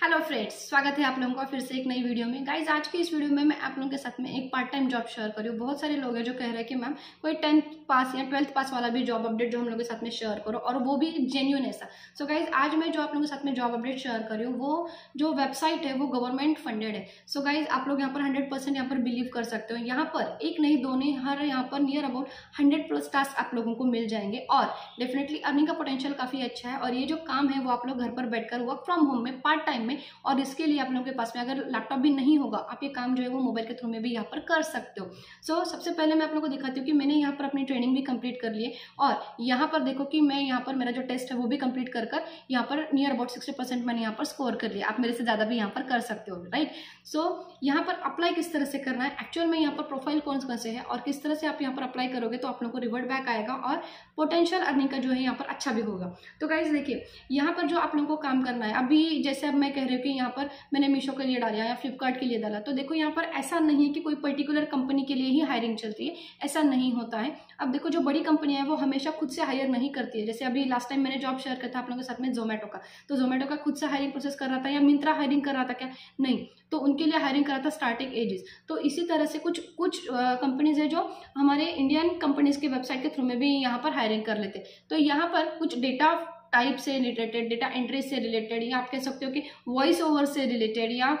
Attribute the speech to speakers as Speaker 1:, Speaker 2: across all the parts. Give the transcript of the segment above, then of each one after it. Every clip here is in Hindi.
Speaker 1: हेलो फ्रेंड्स स्वागत है आप लोगों का फिर से एक नई वीडियो में। गाइज़ आज की इस वीडियो में मैं आप लोगों के साथ में एक पार्ट टाइम जॉब शेयर करूँ बहुत सारे लोग हैं जो कह रहे हैं कि मैम कोई टेंथ पास या ट्वेल्थ पास वाला भी जॉब अपडेट जो हम लोग के साथ में शेयर करो और वो भी जेन्यून ऐसा। सो गाइज़ आज मैं जो आप लोगों के साथ में जॉब अपडेट शेयर कर हूँ, वो जो वेबसाइट है, वो गवर्नमेंट फंडेड है। सो so गाइज़ आप लोग यहाँ पर हंड्रेड परसेंट यहाँ पर बिलीव कर सकते हो। यहाँ पर एक नहीं, दो नहीं, हर यहाँ पर near about hundred plus task आप लोगों को मिल जाएँगे और डेफिनेटली अर्निंग का पोटेंशियल काफ़ी अच्छा है और ये जो काम है, वो आप लोग घर पर बैठकर वर्क फ्रॉम होम में पार्ट टाइम में और इसके लिए आप लोगों के पास में अगर लैपटॉप भी नहीं होगा आप ये काम जो है वो मोबाइल के थ्रू में भी यहाँ पर कर सकते हो सो so, सबसे पहले मैं आप लोगों को दिखाती हूँ कि मैंने यहाँ पर अपनी ट्रेनिंग भी कंप्लीट कर लिए और यहाँ पर देखो कि मैं यहाँ पर मेरा जो टेस्ट है वो भी कंप्लीट कर कर यहाँ पर नियर अबाउट सिक्सटी परसेंट मैंने यहाँ पर स्कोर कर लिया आप मेरे से ज़्यादा भी यहाँ पर कर सकते हो राइट सो यहाँ पर अप्लाई किस तरह से करना है एक्चुअल में यहाँ पर प्रोफ़ाइल कौन कौन से है और किस तरह से आप यहाँ पर अप्लाई करोगे तो आप लोग को रिवर्ट बैक आएगा और पोटेंशियल अर्निंग का जो है यहाँ पर अच्छा भी होगा तो गाइज़ देखिए यहाँ पर जो आप लोगों को काम करना है अभी जैसे अब मैं कह रही हूँ कि यहाँ पर मैंने मीशो के लिए डाला या फ्लिपकार्ट के लिए डाला। तो देखो यहाँ पर ऐसा नहीं है कि कोई पर्टिकुलर कंपनी के लिए ही हायरिंग चलती है। ऐसा नहीं होता है। अब देखो जो बड़ी कंपनियाँ हैं, वो हमेशा खुद से हायर नहीं करती है। जैसे अभी लास्ट टाइम मैंने जॉब शेयर किया था आप लोगों के साथ में जोमेटो का। तो जोमेटो का खुद से हायरिंग प्रोसेस कर रहा था या मिंत्रा हायरिंग कर रहा था क्या? नहीं। तो उनके लिए हायरिंग करा था स्टार्टिंग एजेस तो इसी तरह से कुछ कुछ कंपनीज़ है जो हमारे इंडियन कंपनीज़ के वेबसाइट के थ्रू में भी यहाँ पर हायरिंग कर लेते तो यहाँ पर कुछ डेटा टाइप से रिलेटेड डेटा एंट्री से रिलेटेड या आप कह सकते हो कि वॉइस ओवर से रिलेटेड या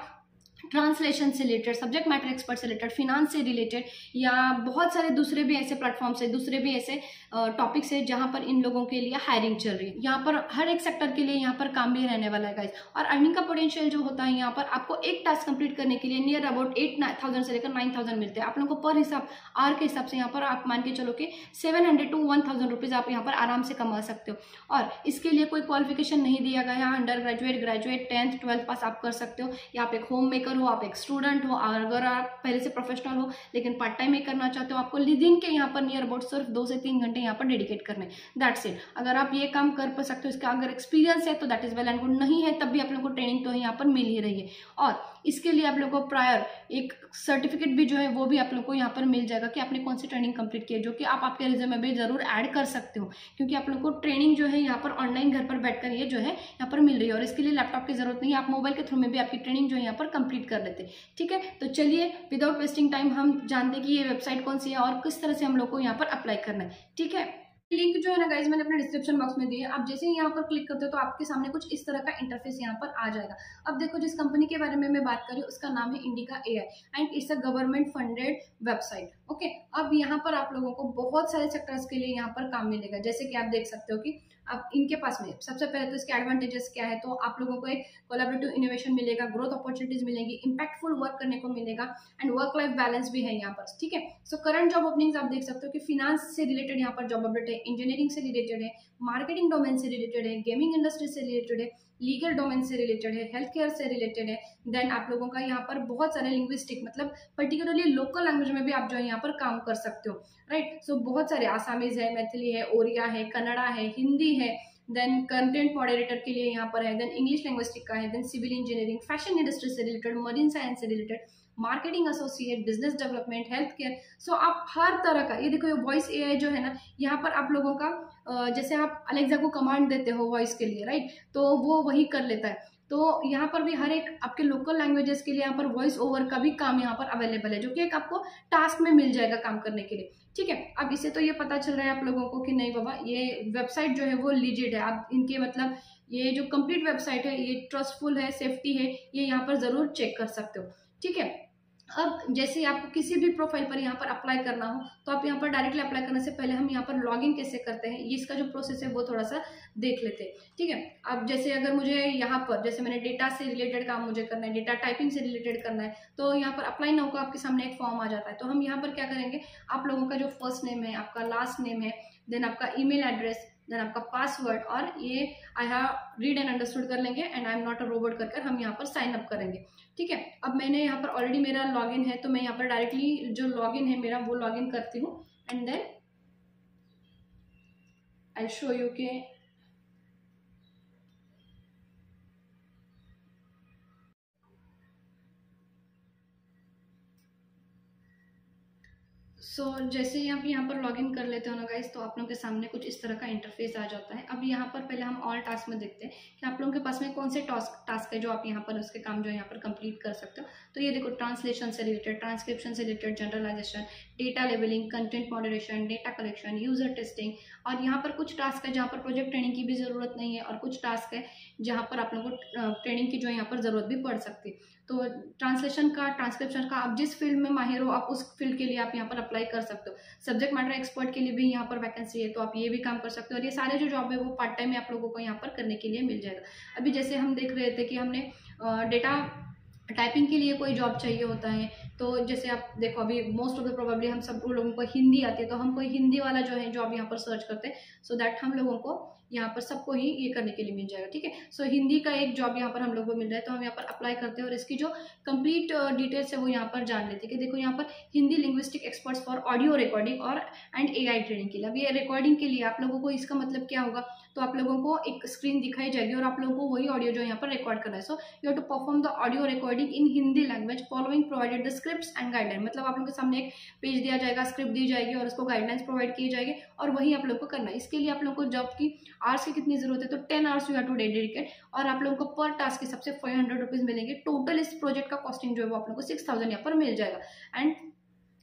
Speaker 1: ट्रांसलेशन से रिलेटेड सब्जेक्ट मैटर एक्सपर्ट से रिलेटेड फिनांस से रिलेटेड, या बहुत सारे दूसरे भी ऐसे प्लेटफॉर्म से दूसरे भी ऐसे टॉपिक्स है जहाँ पर इन लोगों के लिए हायरिंग चल रही है। यहाँ पर हर एक सेक्टर के लिए यहाँ पर काम भी रहने वाला है गाइज़ और अर्निंग का पोटेंशियल जो होता है यहाँ पर, आपको एक टास्क कंप्लीट करने के लिए नियर अबाउट एट थाउज़ेंड से लेकर नाइन थाउज़ेंड मिलते हैं। आप लोगों को पर हिसाब आर के हिसाब से यहाँ पर आप मान के चलो कि seven hundred to one thousand rupees आप यहाँ पर आराम से कमा सकते हो। और इसके लिए कोई क्वालिफिकेशन नहीं दिया गया है। Undergraduate graduate tenth twelfth pass आप कर सकते हो। या आप एक होम मेकर हो, आप एक स्टूडेंट हो, अगर आप पहले से प्रोफेशनल हो, लेकिन पार्ट टाइम में करना चाहते हो, आपको दिन के यहाँ पर नियर अबाउट सिर्फ़ दो से तीन घंटे यहाँ पर डेडिकेट करने दैट्स इट अगर आप ये काम कर सकते हो, इसका अगर एक्सपीरियंस है तो that is well and good नहीं है, तब भी आप लोग को ट्रेनिंग तो यहाँ पर मिल ही रही है। और इसके लिए आप लोग को प्रायर एक सर्टिफिकेट भी जो है, वो भी आप लोग को यहाँ पर मिल जाएगा कि आपने कौन सी ट्रेनिंग कंप्लीट की है, जो कि आप आपके रिज्यूम में भी ज़रूर ऐड कर सकते हो। क्योंकि आप लोग को ट्रेनिंग जो है, यहाँ पर ऑनलाइन घर पर बैठकर ये जो है, यहाँ पर मिल रही है। और इसके लिए लैपटॉप की ज़रूरत नहीं है, आप मोबाइल के थ्रू में भी आपकी ट्रेनिंग जो है, यहाँ पर कंप्लीट कर लेते ठीक है? तो चलिए विदाउट वेस्टिंग टाइम हम जानते हैं कि ये वेबसाइट कौन सी है और किस तरह से हम लोग को यहाँ पर अप्लाई करना है। ठीक है? लिंक जो है ना गाइज़ मैंने अपने डिस्क्रिप्शन बॉक्स में दिए आप जैसे ही यहाँ पर क्लिक करते हो तो आपके सामने कुछ इस तरह का इंटरफेस यहाँ पर आ जाएगा। अब देखो, जिस कंपनी के बारे में मैं बात कर रही हूँ, उसका नाम है Indica AI and it's a government funded website okay, अब यहाँ पर आप लोगों को बहुत सारे सेक्टर्स के लिए यहाँ पर काम मिलेगा। जैसे कि आप देख सकते हो कि अब इनके पास में सबसे पहले तो इसके एडवांटेजेस क्या है? तो आप लोगों को एक कोलाबरेटिव इनोवेशन मिलेगा ग्रोथ अपॉर्चुनिटीज़ मिलेगी इंपैक्टफुल वर्क करने को मिलेगा एंड वर्क लाइफ बैलेंस भी है यहाँ पर, ठीक है? सो करंट जॉब ओपनिंग्स आप देख सकते हो कि फिनांस से रिलेटेड यहाँ पर जॉब अपडेट है इंजीनियरिंग से रिलेटेड है मार्केटिंग डोमेन से रिलेटेड है गेमिंग इंडस्ट्री से रिलेटेड है लीगल डोमेन से रिलेटेड है हेल्थ केयर से रिलेटेड है देन आप लोगों का यहाँ पर बहुत सारे लिंग्विस्टिक मतलब पर्टिकुलरली लोकल लैंग्वेज में भी आप जो है यहाँ पर काम कर सकते हो राइट right? सो so, बहुत सारे आसामीज है मैथिली है ओरिया है कन्नड़ा है हिंदी है देन कंटेंट मॉडरेटर के लिए यहाँ पर है देन इंग्लिश लैंग्वेस्टिक का है then civil engineering fashion industry से रिलेटेड मरीन साइंस से related marketing associate business development health care so आप हर तरह का, ये देखो ये वॉइस एआई जो है ना, यहाँ पर आप लोगों का जैसे आप अलेक्सा को कमांड देते हो वॉइस के लिए राइट तो वो वही कर लेता है। तो यहाँ पर भी हर एक आपके लोकल लैंग्वेजेस के लिए यहाँ पर वॉइस ओवर का भी काम यहाँ पर अवेलेबल है, जो कि एक आपको टास्क में मिल जाएगा काम करने के लिए। ठीक है, अब इसे तो ये पता चल रहा है आप लोगों को कि नहीं बाबा, ये वेबसाइट जो है वो लीजिड है। आप इनके मतलब ये जो कंप्लीट वेबसाइट है, ये ट्रस्टफुल है सेफ्टी है, ये यहाँ पर ज़रूर चेक कर सकते हो। ठीक है अब जैसे आपको किसी भी प्रोफ़ाइल पर यहाँ पर अप्लाई करना हो तो आप यहाँ पर डायरेक्टली अप्लाई करने से पहले हम यहाँ पर लॉगिंग कैसे करते हैं, ये इसका जो प्रोसेस है वो थोड़ा सा देख लेते हैं, ठीक है? अब जैसे अगर मुझे यहाँ पर, जैसे मैंने डेटा से रिलेटेड काम मुझे करना है डेटा टाइपिंग से रिलेटेड करना है तो यहाँ पर अप्लाई नाउ का आपके सामने एक फॉर्म आ जाता है तो हम यहाँ पर क्या करेंगे, आप लोगों का जो फ़र्स्ट नेम है, आपका लास्ट नेम है देन आपका ईमेल एड्रेस देन आपका पासवर्ड और ये I have read and understood कर लेंगे and I am not a robot कर हम यहाँ पर साइन अप करेंगे। ठीक है? अब मैंने यहाँ पर ऑलरेडी मेरा लॉगिन है तो मैं यहाँ पर डायरेक्टली जो लॉगिन है मेरा वो लॉगिन करती हूँ and then I show you के सो so, जैसे ही आप यहाँ पर लॉगिन कर लेते हो ना गाइस तो आप लोगों के सामने कुछ इस तरह का इंटरफेस आ जाता है। अब यहाँ पर पहले हम ऑल टास्क में देखते हैं कि आप लोगों के पास में कौन से टास्क टास्क है जो आप यहाँ पर उसके काम जो यहाँ पर कंप्लीट कर सकते हो। तो ये देखो ट्रांसलेशन से रिलेटेड ट्रांसक्रिप्शन से related generalization data labelling content moderation data collection user testing और यहाँ पर कुछ टास्क है जहाँ पर प्रोजेक्ट ट्रेनिंग की भी ज़रूरत नहीं है और कुछ टास्क है जहाँ पर आप लोगों को ट्रेनिंग की जो यहाँ पर ज़रूरत भी पड़ सकती है। तो ट्रांसलेशन का ट्रांसक्रिप्शन का आप जिस फ़ील्ड में माहिर हो आप उस फ़ील्ड के लिए आप यहाँ पर अप्लाई कर सकते हो। सब्जेक्ट मैटर एक्सपर्ट के लिए भी यहाँ पर वैकेंसी है तो आप ये भी काम कर सकते हो। और ये सारे जो जॉब है, वो पार्ट टाइम में आप लोगों को यहाँ पर करने के लिए मिल जाएगा। अभी जैसे हम देख रहे थे कि हमने डेटा टाइपिंग के लिए कोई जॉब चाहिए होता है तो जैसे आप देखो, अभी मोस्ट ऑफ़ द प्रोबेबली हम सब लोगों को हिंदी आती है तो हम कोई हिंदी वाला जो है जॉब यहाँ पर सर्च करते हैं सो दैट हम लोगों को यहाँ पर सबको ही ये करने के लिए मिल जाएगा, ठीक है? सो हिंदी का एक जॉब यहाँ पर हम लोग को मिल रहा है तो हम यहाँ पर अप्लाई करते हैं और इसकी जो कंप्लीट डिटेल्स है वो यहाँ पर जान लेते हैं कि देखो यहाँ पर Hindi linguistic experts for audio recording और एंड एआई ट्रेनिंग के लिए। अब ये रिकॉर्डिंग के लिए आप लोगों को इसका मतलब क्या होगा? तो आप लोगों को एक स्क्रीन दिखाई जाएगी और आप लोगों को वही ऑडियो जो यहाँ पर रिकॉर्ड करना है। So you to perform the audio recording in Hindi language following provided the script and guideline मतलब आप लोगों के सामने एक पेज दिया जाएगा स्क्रिप्ट दी जाएगी और उसको गाइडलाइंस प्रोवाइड की जाएगी और वही आप लोग को करना है। इसके लिए आप लोग को जॉब की आर्स की कितनी ज़रूरत है तो ten hours you have to dedicate और आप लोगों को पर टास्क के सबसे फाइव हंड्रेड रुपीज़ मिलेंगे। टोटल इस प्रोजेक्ट का कॉस्टिंग जो है वो आप लोगों को सिक्स थाउज़ेंड यहाँ पर मिल जाएगा। एंड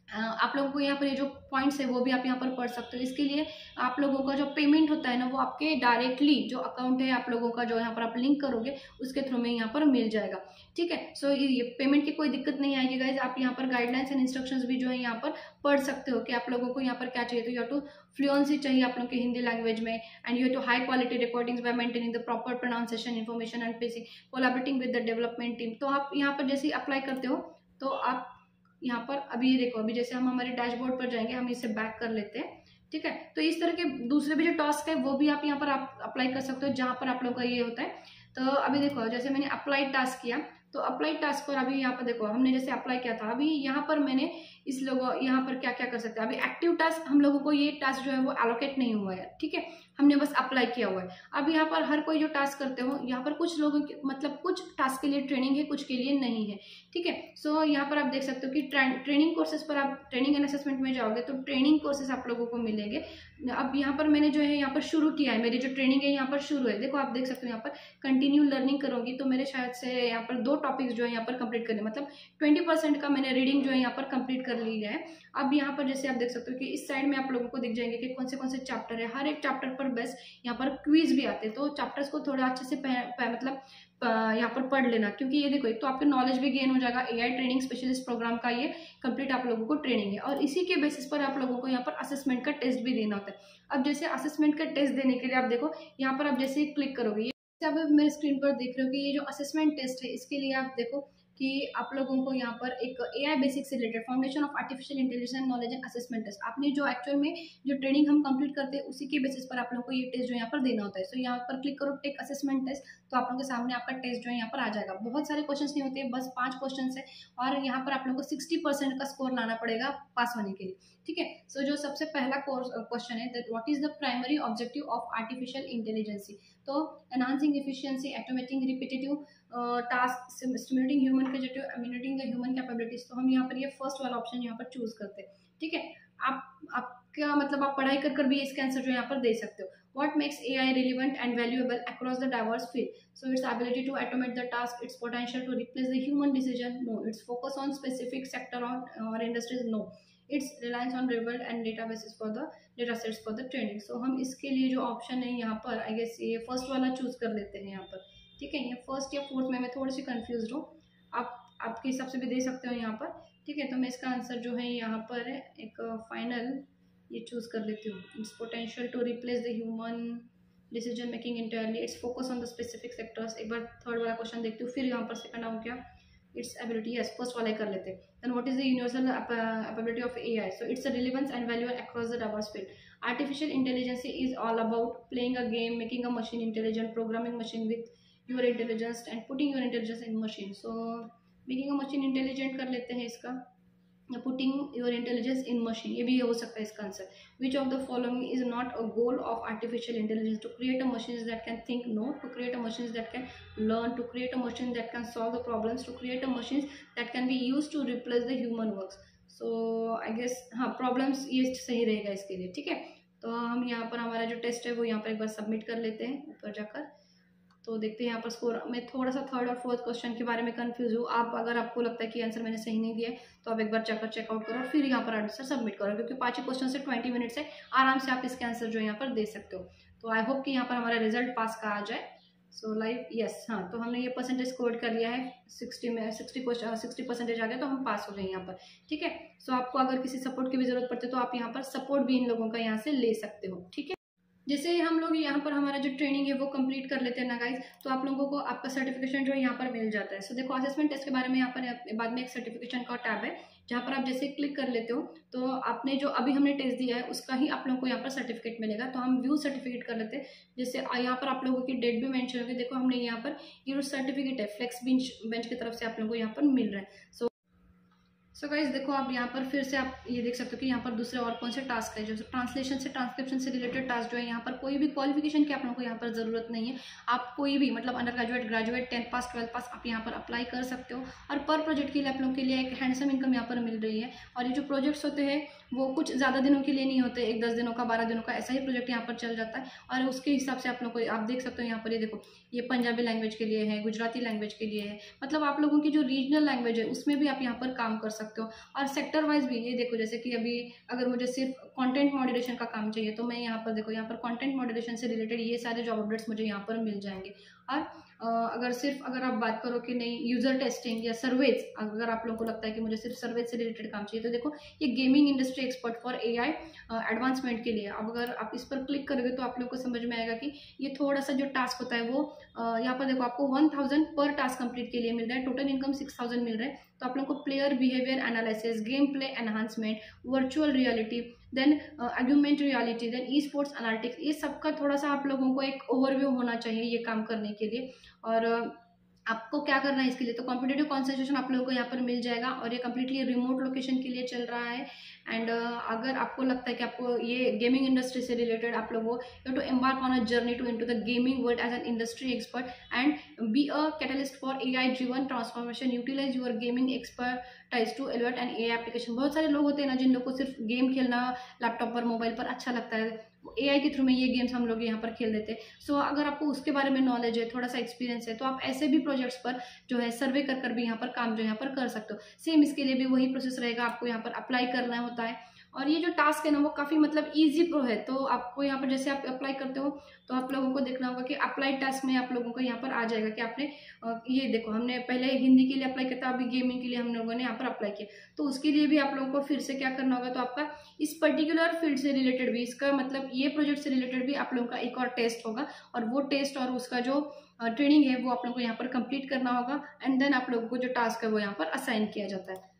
Speaker 1: आप लोगों को यहाँ पर ये जो पॉइंट्स है, वो भी आप यहाँ पर पढ़ सकते हो। इसके लिए आप लोगों का जो पेमेंट होता है ना, वो आपके डायरेक्टली जो अकाउंट है, आप लोगों का जो यहाँ पर आप लिंक करोगे, उसके थ्रू में यहाँ पर मिल जाएगा। ठीक है? सो ये पेमेंट की कोई दिक्कत नहीं आएगी गाइज़ आप यहाँ पर गाइडलाइंस एंड इंस्ट्रक्शंस भी जो है यहाँ पर पढ़ सकते हो कि आप लोगों को यहाँ पर क्या चाहिए। तो यू टू फ्लुएंसी चाहिए आप लोगों के हिंदी लैंग्वेज में and you to high quality recordings by maintaining the proper pronunciation information and basic collaborating with the development team तो आप यहाँ पर जैसे अप्लाई करते हो तो आप यहाँ पर, अभी ये देखो, अभी जैसे हम हमारे डैशबोर्ड पर जाएँगे, हम इसे बैक कर लेते हैं, ठीक है? तो इस तरह के दूसरे भी जो टास्क है, वो भी आप यहाँ पर आप अप्लाई कर सकते हो, जहाँ पर आप लोग का ये होता है। तो अभी देखो, जैसे मैंने अप्लाई टास्क किया तो अप्लाई टास्क पर अभी यहाँ पर देखो, हमने जैसे अप्लाई किया था, अभी यहाँ पर मैंने इस लोगों, यहाँ पर क्या क्या कर सकते हैं? अभी एक्टिव टास्क हम लोगों को ये टास्क जो है, वो एलोकेट नहीं हुआ है, ठीक है? हमने बस अप्लाई किया हुआ है। अब यहाँ पर हर कोई जो टास्क करते हो, यहाँ पर कुछ लोगों के मतलब कुछ टास्क के लिए ट्रेनिंग है, कुछ के लिए नहीं है। ठीक है सो यहाँ पर आप देख सकते हो कि ट्रेनिंग कोर्सेज पर आप ट्रेनिंग एंड असेसमेंट में जाओगे तो ट्रेनिंग कोर्सेज आप लोगों को मिलेंगे अब यहाँ पर मैंने जो है यहाँ पर शुरू किया है मेरी जो ट्रेनिंग है यहाँ पर शुरू है देखो आप देख सकते हो यहाँ पर कंटिन्यू लर्निंग करोगी तो मेरे शायद से यहाँ पर दो टॉपिक्स जो है यहाँ पर कंप्लीट करने मतलब ट्वेंटी का मैंने रीडिंग जो है यहाँ पर कंप्लीट कर ली है अब यहाँ पर जैसे आप देख सकते हो कि इस साइड में आप लोगों को दिख जाएँगे कि कौन से कौन से चैप्टर है हर एक चैप्टर पर बस यहाँ पर क्वीज भी आते हैं तो चैप्टर्स को थोड़ा अच्छे से मतलब यहाँ पर पढ़ लेना, क्योंकि ये देखो, एक तो आपके नॉलेज भी गेन हो जाएगा एआई ट्रेनिंग स्पेशलिस्ट प्रोग्राम का ये कंप्लीट आप लोगों को ट्रेनिंग है। और इसी के बेसिस पर आप लोगों को यहाँ पर असेसमेंट का टेस्ट भी देना होता है। अब जैसे असेसमेंट का टेस्ट देने के लिए आप देखो, यहाँ पर आप जैसे क्लिक करोगे आप मेरे स्क्रीन पर देख रहे हो कि ये जो असेसमेंट टेस्ट है, इसके लिए आप देखो कि आप लोगों को यहाँ पर एक ए आई बेसिक से related foundation of artificial intelligence knowledge and assessment test आपने जो एक्चुअल में जो ट्रेनिंग हम कंप्लीट करते हैं उसी के बेसिस पर आप लोगों को ये टेस्ट जो यहाँ पर देना होता है। सो so, यहाँ पर क्लिक करो टेक असेसमेंट टेस्ट तो आप लोगों के सामने आपका टेस्ट जो है यहाँ पर आ जाएगा। बहुत सारे क्वेश्चन नहीं होते बस पाँच क्वेश्चन है और यहाँ पर आप लोगों को सिक्सटी का स्कोर लाना पड़ेगा पास होने के लिए। ठीक है? सो जो सबसे पहला क्वेश्चन है that what is the primary objective of artificial intelligence तो enhancing efficiency automating repetitive task stimulating human creative emulating the human capabilities तो हम यहाँ पर ये फ़र्स्ट वाला ऑप्शन यहाँ पर चूज़ करते हैं। ठीक है? आप आपका मतलब आप पढ़ाई कर कर भी इसका आंसर जो यहाँ पर दे सकते हो। What makes A I relevant and valuable across the diverse field so its ability to automate the task its potential to replace the human decision no its focus on specific sector और industries no its reliance on real world and data basis for the data sets for the training so हम इसके लिए जो ऑप्शन है यहाँ पर आई गेस ये फ़र्स्ट वाला चूज़ कर लेते हैं यहाँ पर। ठीक है, ये फ़र्स्ट या फोर्थ में मैं थोड़ी सी कन्फ्यूज़ हूँ। आप, आपके हिसाब से भी दे सकते हो यहाँ पर। ठीक है तो मैं इसका आंसर जो है यहाँ पर एक फाइनल ये चूज़ कर लेती हूँ। Its potential to replace the human decision making entirely its focus on the specific sectors एक बार थर्ड वाला क्वेश्चन देखती हूँ, फिर यहाँ पर सेकंड आऊँ क्या? इट्स एबिलिटी यस फ़र्स्ट वाला कर लेते then what is the universal ability of A I so its a relevance and value across the diverse field artificial intelligence is all about playing a game, making a machine intelligent, programming machine with your intelligence and putting your intelligence in machine. So, making a machine intelligent कर लेते हैं इसका। Putting your intelligence in machine ये भी हो सकता है इसका answer which of the following is not a goal of artificial intelligence to create a machine that can think no to create a machine that can learn to create a machine that can solve the problems to create a machine that can be use to replace the human works so I guess हाँ प्रॉब्लम्स ये सही रहेगा इसके लिए, ठीक है? तो हम यहाँ पर, हमारा जो टेस्ट है, वो यहाँ पर एक बार सबमिट कर लेते हैं, ऊपर जाकर। तो देखते हैं यहाँ पर स्कोर मैं थोड़ा सा थर्ड और फोर्थ क्वेश्चन के बारे में कंफ्यूज हूँ। आप अगर आपको लगता है कि आंसर मैंने सही नहीं दिया तो आप एक बार जाकर चेकआउट करो फिर यहाँ पर आंसर सबमिट करो, क्योंकि पाँच ही क्वेश्चन से ट्वेंटी मिनट से आराम से आप इसके आंसर जो यहाँ पर दे सकते हो। तो आई होप कि यहाँ पर हमारा रिज़ल्ट पास का आ जाए। सो लाइक यस हाँ तो हमने ये परसेंटेज स्कोर कर लिया है। सिक्सटी में सिक्सटी क्वेश्चन सिक्सटी परसेंटेज आ गया तो हम पास हो गए यहाँ पर। ठीक है? सो आपको अगर किसी सपोर्ट की भी ज़रूरत पड़ती है तो आप यहाँ पर सपोर्ट भी इन लोगों का यहाँ से ले सकते हो। ठीक है? जैसे हम लोग यहाँ पर हमारा जो ट्रेनिंग है वो कंप्लीट कर लेते हैं ना गाइज़ तो आप लोगों को आपका सर्टिफिकेशन जो है यहाँ पर मिल जाता है। सो देखो असेसमेंट टेस्ट के बारे में यहाँ पर बाद में एक सर्टिफिकेशन का टैब है, जहाँ पर आप जैसे क्लिक कर लेते हो तो आपने जो अभी हमने टेस्ट दिया है, उसका ही आप लोगों को यहाँ पर सर्टिफिकेट मिलेगा। तो हम व्यू सर्टिफिकेट कर लेते हैं। जैसे यहाँ पर आप लोगों की डेट भी मेंशन होगी। देखो, हमने यहाँ पर ये जो सर्टिफिकेट है फ्लेक्स बेंच बेंच की तरफ़ से आप लोगों को यहाँ पर मिल रहा है। सो सो so गाइज़ देखो आप यहाँ पर फिर से आप ये देख सकते हो कि यहाँ पर दूसरे और कौन से टास्क है जो ट्रांसलेशन से ट्रांसक्रिप्शन से रिलेटेड टास्क जो है, यहाँ पर कोई भी क्वालिफिकेशन की आप लोगों को यहाँ पर ज़रूरत नहीं है। आप कोई भी मतलब undergraduate graduate tenth pass twelfth pass आप यहाँ पर अप्लाई कर सकते हो। और पर प्रोजेक्ट के लिए आप लोगों के लिए एक हैंडसम इनकम यहाँ पर मिल रही है। और ये जो प्रोजेक्ट्स होते हैं, वो कुछ ज़्यादा दिनों के लिए नहीं होते। एक दस दिनों का, बारह दिनों का ऐसा ही प्रोजेक्ट यहाँ पर चल जाता है। और उसके हिसाब से आप लोग को, आप देख सकते हो यहाँ पर ये देखो, ये पंजाबी लैंग्वेज के लिए है, गुजराती लैंग्वेज के लिए है। मतलब आप लोगों की जो रीजनल लैंग्वेज है, उसमें भी आप यहाँ पर काम कर सकते हो। और सेक्टर वाइज भी, ये देखो जैसे कि अभी अगर मुझे सिर्फ़ कंटेंट मॉडरेशन का काम चाहिए तो मैं यहाँ पर देखो, यहाँ पर कंटेंट मॉडरेशन से रिलेटेड ये सारे जॉब अपडेट्स मुझे यहाँ पर मिल जाएँगे। और अगर सिर्फ़, अगर आप बात करो कि नहीं यूज़र टेस्टिंग या सर्वेज अगर आप लोगों को लगता है कि मुझे सिर्फ़ सर्वेज से रिलेटेड काम चाहिए तो देखो, ये gaming industry expert for A I advancement के लिए। अब अगर आप इस पर क्लिक करोगे तो आप लोग को समझ में आएगा कि ये थोड़ा सा जो टास्क होता है वो यहाँ पर देखो, आपको वन थाउज़ेंड पर टास्क कंप्लीट के लिए मिल रहा है टोटल इनकम सिक्स थाउज़ेंड मिल रहा है। तो आप लोग को player behaviour analysis game play enhancement virtual reality then augmented reality then esports analytics ये सबका थोड़ा सा आप लोगों को एक ओवरव्यू होना चाहिए ये काम करने के लिए। और uh, आपको क्या करना है इसके लिए? तो कॉम्पिटेटिव कॉन्सेंट्रेशन आप लोगों को यहाँ पर मिल जाएगा और ये कम्प्लीटली रिमोट लोकेशन के लिए चल रहा है। एंड uh, अगर आपको लगता है कि आपको ये गेमिंग इंडस्ट्री से रिलेटेड आप लोगों you to embark on a journey to into the gaming world as an industry expert and be a catalyst for A I driven transformation utilize your gaming expertise to elevate and a application बहुत सारे लोग होते हैं ना जिन लोग को सिर्फ़ गेम खेलना लैपटॉप पर मोबाइल पर अच्छा लगता है। ए आई के थ्रू में ये गेम्स हम लोग यहाँ पर खेल देते हैं। सो so, अगर आपको उसके बारे में नॉलेज है थोड़ा सा एक्सपीरियंस है तो आप ऐसे भी प्रोजेक्ट्स पर जो है सर्वे कर कर भी यहाँ पर काम जो यहाँ पर कर सकते हो। सेम इसके लिए भी वही प्रोसेस रहेगा आपको यहाँ पर अप्लाई करना होता है। और ये जो टास्क है ना, वो काफ़ी मतलब इजी प्रो है। तो आपको यहाँ पर जैसे आप अप्लाई करते हो तो आप लोगों को देखना होगा कि अप्लाई टास्क में आप लोगों को यहाँ पर आ जाएगा कि आपने ये देखो, हमने पहले हिंदी के लिए अप्लाई किया था, अभी गेमिंग के लिए हम लोगों ने यहाँ पर अप्लाई किया। तो उसके लिए भी आप लोगों को फिर से क्या करना होगा तो आपका इस पर्टिकुलर फ़ील्ड से रिलेटेड भी, इसका मतलब ये प्रोजेक्ट से रिलेटेड भी आप लोगों का एक और टेस्ट होगा। और वो टेस्ट और उसका जो ट्रेनिंग है, वो आप लोगों को यहाँ पर कंप्लीट करना होगा। एंड देन आप लोगों को जो टास्क है, वो यहाँ पर असाइन किया जाता है।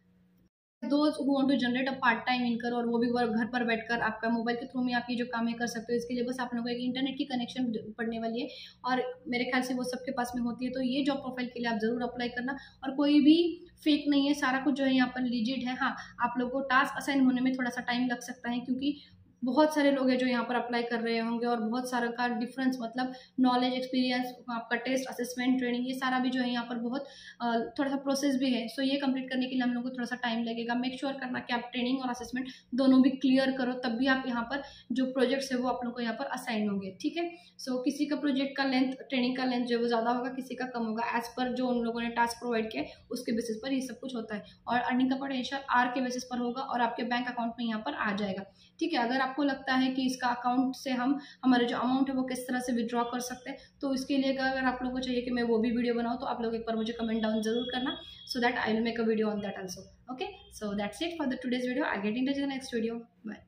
Speaker 1: Those want to generate a part time income और वो भी घर पर बैठकर आपका मोबाइल के थ्रू में आप ये जो काम है कर सकते हो, इसके लिए बस आप लोगों को एक इंटरनेट की कनेक्शन पड़ने वाली है। और मेरे ख्याल से वो सबके पास में होती है तो ये जॉब प्रोफ़ाइल के लिए आप ज़रूर अप्लाई करना। और कोई भी फेक नहीं है, सारा कुछ जो है यहाँ पर लिजिट है। हाँ आप लोग को टास्क असाइन होने में थोड़ा सा टाइम लग सकता है, क्योंकि बहुत सारे लोग हैं जो यहाँ पर अप्लाई कर रहे होंगे और बहुत सारा का डिफरेंस मतलब नॉलेज एक्सपीरियंस आपका टेस्ट असेसमेंट ट्रेनिंग ये सारा भी जो है यहाँ पर बहुत थोड़ा सा प्रोसेस भी है। सो ये कंप्लीट करने के लिए हम लोग को थोड़ा सा टाइम लगेगा। मेक श्योर करना कि आप ट्रेनिंग और असेसमेंट दोनों भी क्लियर करो, तब भी आप यहाँ पर जो प्रोजेक्ट्स है वो आप लोग को यहाँ पर असाइन होंगे, ठीक है? सो किसी का प्रोजेक्ट का लेंथ ट्रेनिंग का लेंथ जो है वो ज़्यादा होगा, किसी का कम होगा एज पर जो उन लोगों ने टास्क प्रोवाइड किया उसके बेसिस पर ये सब कुछ होता है। और अर्निंग का पोटेंशियल आर के बेसिस पर होगा और आपके बैंक अकाउंट में यहाँ पर आ जाएगा। ठीक है, अगर आपको लगता है कि इसका अकाउंट से हम, हमारे जो अमाउंट है वो किस तरह से विड्रॉ कर सकते हैं तो इसके लिए अगर आप लोगों को चाहिए कि मैं वो भी वीडियो बनाऊँ तो आप लोग एक बार मुझे कमेंट डाउन ज़रूर करना so that I will make a video on that also okay so that's it for the today's video I get in touch the next video bye